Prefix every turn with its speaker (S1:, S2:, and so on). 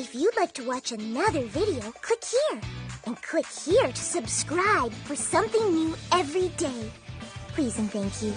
S1: If you'd like to watch another video, click here. And click here to subscribe for something new every day. Please and thank you.